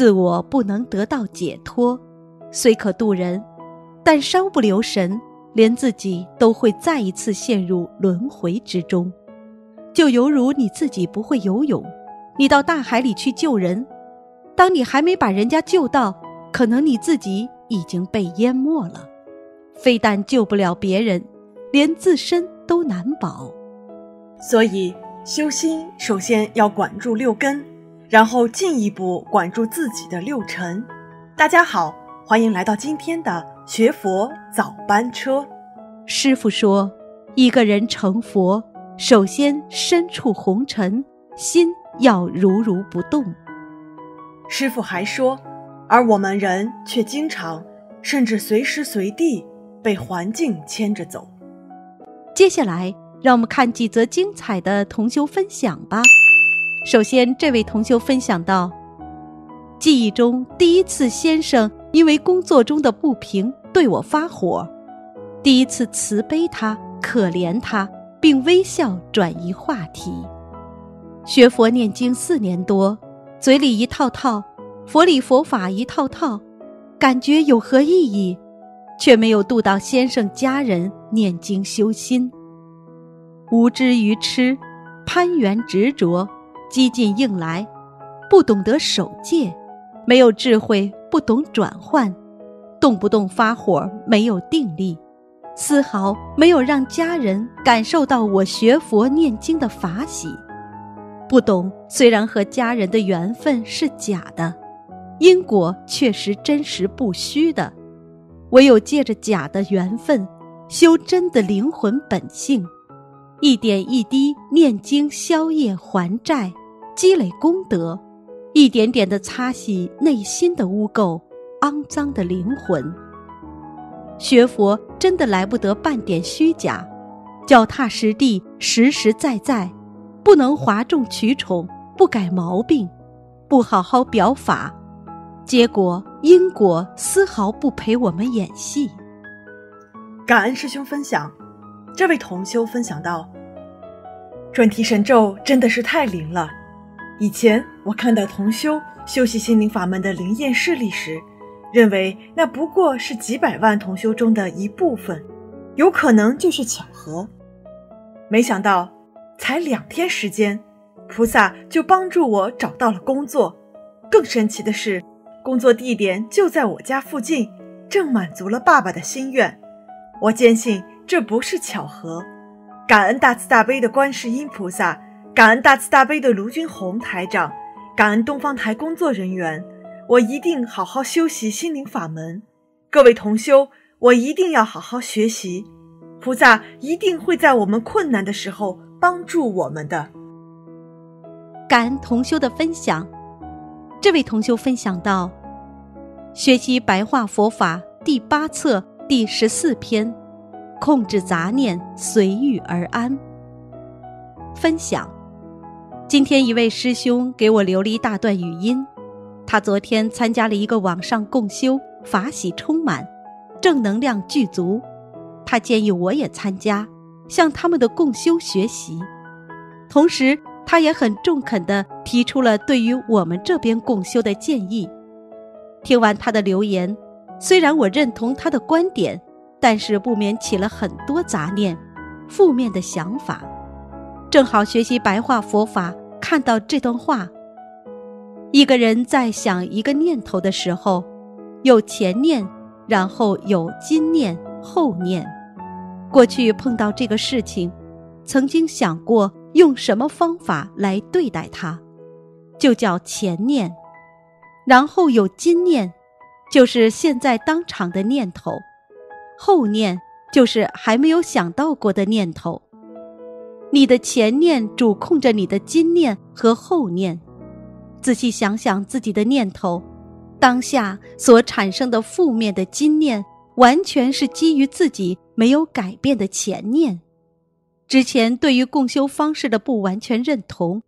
自我不能得到解脱，虽可渡人，但稍不留神，连自己都会再一次陷入轮回之中。就犹如你自己不会游泳，你到大海里去救人，当你还没把人家救到，可能你自己已经被淹没了。非但救不了别人，连自身都难保。所以修心首先要管住六根。然后进一步管住自己的六尘。大家好，欢迎来到今天的学佛早班车。师傅说，一个人成佛，首先身处红尘，心要如如不动。师傅还说，而我们人却经常，甚至随时随地被环境牵着走。接下来，让我们看几则精彩的同修分享吧。首先，这位同修分享到，记忆中第一次先生因为工作中的不平对我发火，第一次慈悲他、可怜他，并微笑转移话题。学佛念经四年多，嘴里一套套，佛理佛法一套套，感觉有何意义？却没有度到先生家人念经修心，无知愚痴，攀缘执着。激进硬来，不懂得守戒，没有智慧，不懂转换，动不动发火，没有定力，丝毫没有让家人感受到我学佛念经的法喜。不懂，虽然和家人的缘分是假的，因果确实真实不虚的，唯有借着假的缘分，修真的灵魂本性，一点一滴念经消业还债。积累功德，一点点的擦洗内心的污垢、肮脏的灵魂。学佛真的来不得半点虚假，脚踏实地、实实在在，不能哗众取宠、不改毛病、不好好表法，结果因果丝毫不陪我们演戏。感恩师兄分享，这位同修分享到：准提神咒真的是太灵了。以前我看到同修修习心灵法门的灵验事例时，认为那不过是几百万同修中的一部分，有可能就是巧合。没想到才两天时间，菩萨就帮助我找到了工作。更神奇的是，工作地点就在我家附近，正满足了爸爸的心愿。我坚信这不是巧合，感恩大慈大悲的观世音菩萨。感恩大慈大悲的卢军红台长，感恩东方台工作人员，我一定好好修习心灵法门。各位同修，我一定要好好学习，菩萨一定会在我们困难的时候帮助我们的。感恩同修的分享，这位同修分享到：学习白话佛法第八册第十四篇，控制杂念，随遇而安。分享。今天一位师兄给我留了一大段语音，他昨天参加了一个网上共修，法喜充满，正能量具足。他建议我也参加，向他们的共修学习。同时，他也很中肯地提出了对于我们这边共修的建议。听完他的留言，虽然我认同他的观点，但是不免起了很多杂念、负面的想法。正好学习白话佛法。看到这段话，一个人在想一个念头的时候，有前念，然后有今念、后念。过去碰到这个事情，曾经想过用什么方法来对待它，就叫前念；然后有今念，就是现在当场的念头；后念就是还没有想到过的念头。你的前念主控着你的今念和后念，仔细想想自己的念头，当下所产生的负面的今念，完全是基于自己没有改变的前念。之前对于共修方式的不完全认同，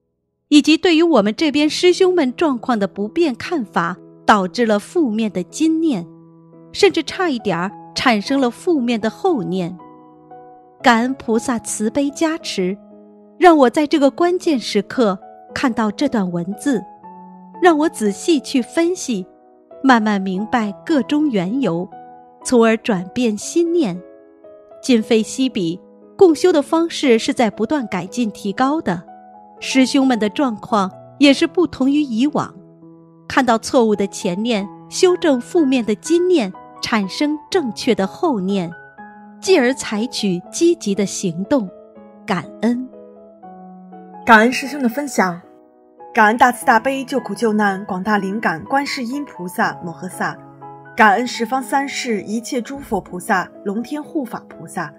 以及对于我们这边师兄们状况的不便看法，导致了负面的今念，甚至差一点儿产生了负面的后念。感恩菩萨慈悲加持，让我在这个关键时刻看到这段文字，让我仔细去分析，慢慢明白个中缘由，从而转变心念。今非昔比，共修的方式是在不断改进提高的，师兄们的状况也是不同于以往。看到错误的前念，修正负面的今念，产生正确的后念，继而采取积极的行动。感恩，感恩师兄的分享。感恩大慈大悲救苦救难广大灵感观世音菩萨摩诃萨，感恩十方三世一切诸佛菩萨龙天护法菩萨，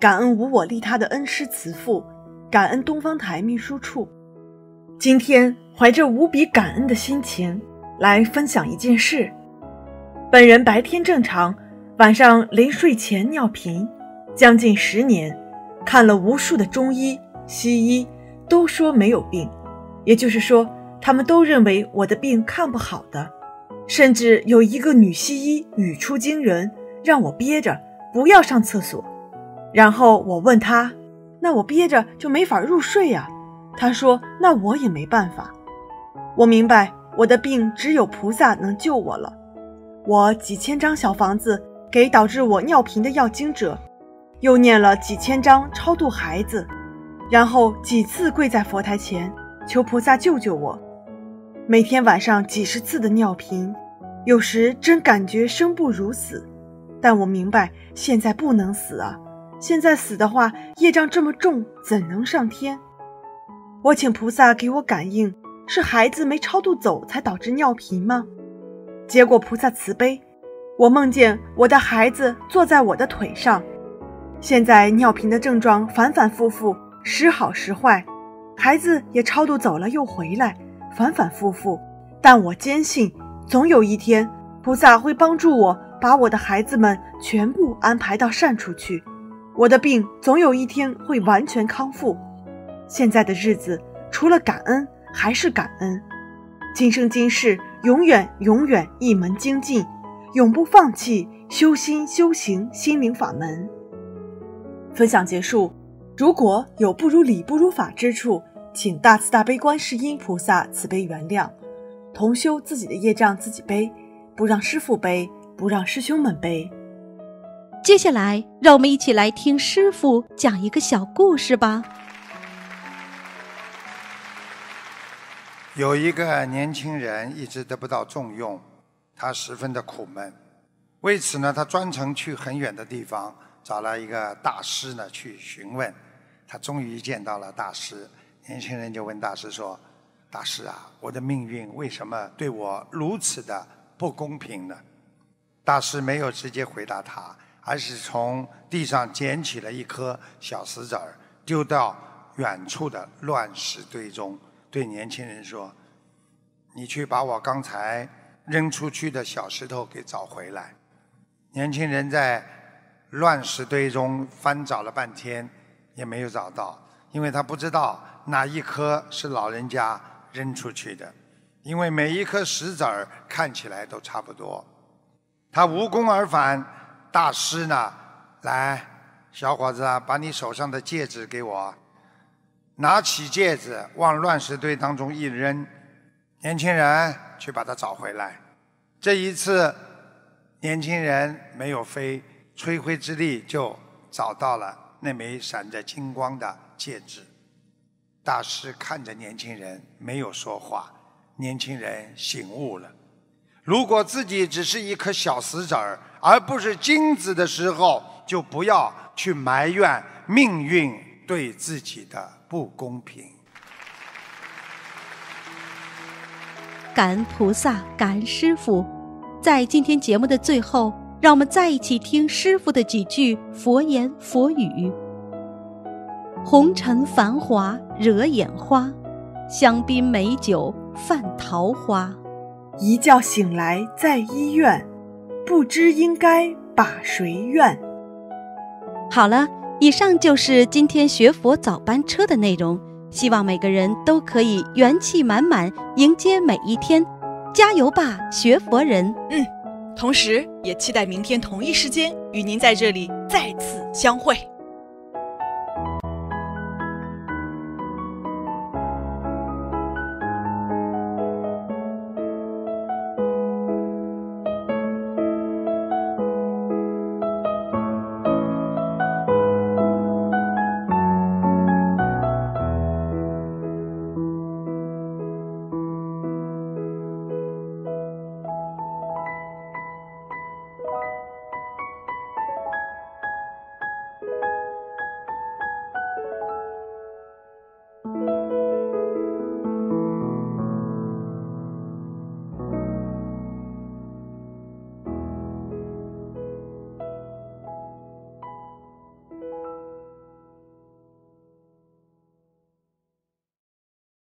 感恩无我利他的恩师慈父，感恩东方台秘书处。今天怀着无比感恩的心情来分享一件事。本人白天正常，晚上临睡前尿频，将近十年，看了无数的中医、西医，都说没有病。也就是说，他们都认为我的病看不好的，甚至有一个女西医语出惊人，让我憋着不要上厕所。然后我问他：“那我憋着就没法入睡呀？”他说：“那我也没办法。”我明白我的病只有菩萨能救我了。我几千张小房子给导致我尿频的要经者，又念了几千张超度孩子，然后几次跪在佛台前。求菩萨救救我！每天晚上几十次的尿频，有时真感觉生不如死。但我明白现在不能死啊！现在死的话，业障这么重，怎能上天？我请菩萨给我感应，是孩子没超度走才导致尿频吗？结果菩萨慈悲，我梦见我的孩子坐在我的腿上。现在尿频的症状反反复复，时好时坏。孩子也超度走了，又回来，反反复复。但我坚信，总有一天，菩萨会帮助我，把我的孩子们全部安排到善处去。我的病总有一天会完全康复。现在的日子，除了感恩还是感恩。今生今世，永远永远一门精进，永不放弃修心修行心灵法门。分享结束。如果有不如理、不如法之处，请大慈大悲观世音菩萨慈悲原谅。同修自己的业障自己背，不让师父背，不让师兄们背。接下来，让我们一起来听师傅讲一个小故事吧。有一个年轻人一直得不到重用，他十分的苦闷。为此呢，他专程去很远的地方，找了一个大师呢去询问。他终于见到了大师，年轻人就问大师说：“大师啊，我的命运为什么对我如此的不公平呢？”大师没有直接回答他，而是从地上捡起了一颗小石子儿，丢到远处的乱石堆中，对年轻人说：“你去把我刚才扔出去的小石头给找回来。”年轻人在乱石堆中翻找了半天。也没有找到，因为他不知道哪一颗是老人家扔出去的，因为每一颗石子儿看起来都差不多。他无功而返，大师呢，来，小伙子啊，把你手上的戒指给我。拿起戒指往乱石堆当中一扔，年轻人去把它找回来。这一次，年轻人没有飞，吹灰之力就找到了。那枚闪着金光的戒指，大师看着年轻人没有说话。年轻人醒悟了：如果自己只是一颗小石子儿，而不是金子的时候，就不要去埋怨命运对自己的不公平。感恩菩萨，感恩师傅。在今天节目的最后。让我们再一起听师傅的几句佛言佛语：红尘繁华惹眼花，香槟美酒泛桃花。一觉醒来在医院，不知应该把谁怨。好了，以上就是今天学佛早班车的内容。希望每个人都可以元气满满迎接每一天，加油吧，学佛人！嗯。同时，也期待明天同一时间与您在这里再次相会。